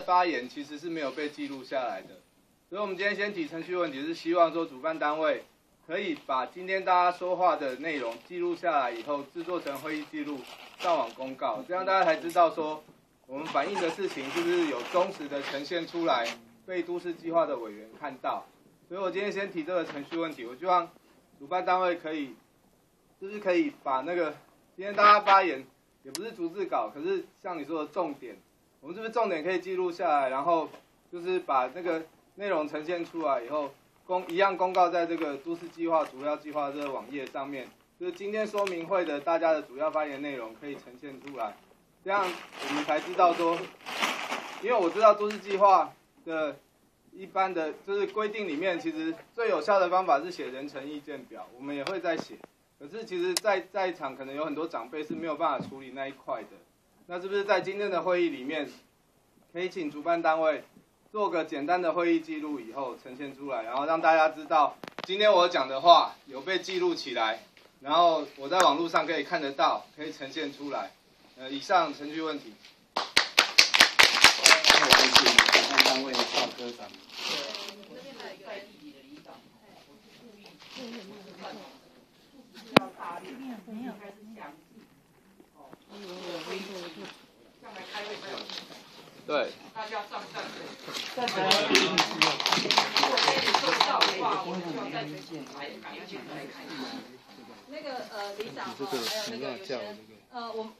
发言其实是没有被记录下来的，所以我们今天先提程序问题，是希望说主办单位可以把今天大家说话的内容记录下来以后，制作成会议记录上网公告，这样大家才知道说我们反映的事情是不是有忠实的呈现出来，被都市计划的委员看到。所以我今天先提这个程序问题，我希望主办单位可以，就是可以把那个今天大家发言也不是逐字稿，可是像你说的重点，我们是不是重点可以记录下来，然后就是把那个内容呈现出来以后，公一样公告在这个都市计划主要计划这个网页上面，就是今天说明会的大家的主要发言内容可以呈现出来，这样我们才知道说，因为我知道都市计划的。一般的就是规定里面，其实最有效的方法是写人成意见表，我们也会在写。可是其实，在在场可能有很多长辈是没有办法处理那一块的。那是不是在今天的会议里面，可以请主办单位做个简单的会议记录，以后呈现出来，然后让大家知道今天我讲的话有被记录起来，然后我在网络上可以看得到，可以呈现出来。呃，以上程序问题。单位赵科长。对。大家站站站站。如果可以做到的话，我们就要再来赶一下来看一下。那个呃，李长哈，还有那个有些呃，我。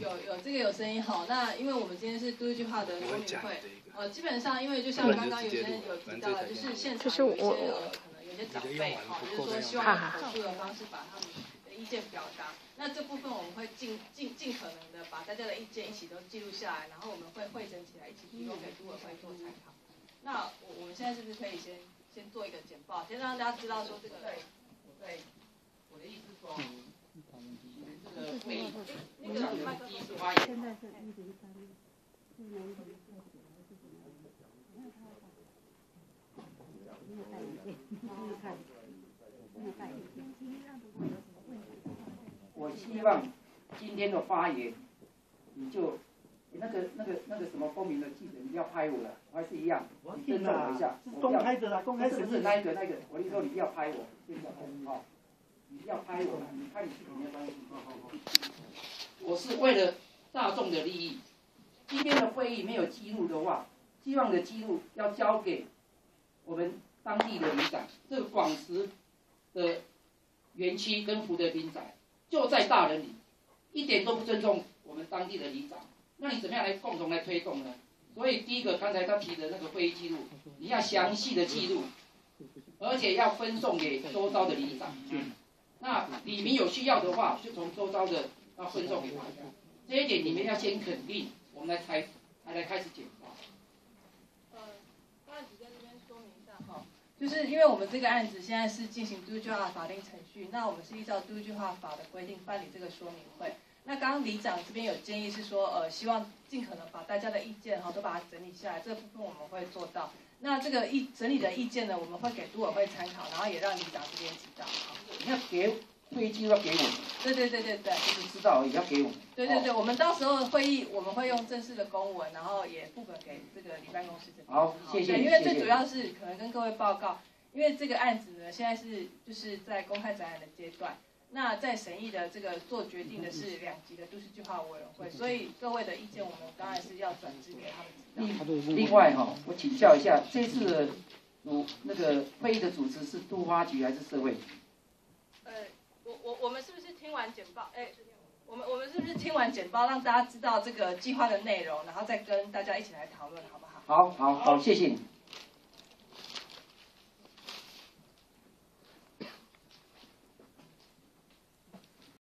有有这个有声音好，那因为我们今天是都一句话的说明会，呃，基本上因为就像刚刚有些人有提到的，就是现场有一些呃可能有些长辈哈，就是说希望用口述的方式把他们的意见表达，那这部分我们会尽尽尽可能大家的意见一起都记录下来，然后我们会汇整起来一起提供给组委会做参考。那我我们现在是不是可以先先做一个简报，先让大家知道说这个对对，我的意思说。这个会议，那个第一次发言。我希望今天的发言，你就那个那个那个什么公民的记者，你要拍我了，我还是一样，你尊重我一下。公开的啦，公开是不是那一个那个？我跟你说，你要拍我，现在好。你要拍我，你拍你自己没关系。我是为了大众的利益。今天的会议没有记录的话，希望的记录要交给我们当地的里长。这个广石的园区跟福德宾宅就在大人里，一点都不尊重我们当地的里长。那你怎么样来共同来推动呢？所以第一个，刚才他提的那个会议记录，你要详细的记录，而且要分送给周遭的里长。那里面有需要的话，就从周遭的要分送给大家。这一点你们要先肯定，我们来才才来开始检查。呃，案子在这边说明一下哈，就是因为我们这个案子现在是进行都计划法定程序，那我们是依照都计划法的规定办理这个说明会。那刚刚里长这边有建议是说，呃，希望尽可能把大家的意见哈都把它整理下来，这个部分我们会做到。那这个意整理的意见呢，我们会给都委会参考，然后也让里长这边知道。你要给会议记录要给我们。对对对对对。就是知道也要给我们。对对对，我们到时候会议我们会用正式的公文，然后也副本给这个李办公室这边。好，谢谢。因为最主要是可能跟各位报告，因为这个案子呢，现在是就是在公开展览的阶段。那在审议的这个做决定的是两级的都市计划委员会，所以各位的意见我们当然是要转至给他们知道。另外哈，我请教一下，这次的主那个会议的主持是都发局还是社会局？呃，我我我们是不是听完简报？哎，我们我们是不是听完简报，让大家知道这个计划的内容，然后再跟大家一起来讨论，好不好？好好好，谢谢你。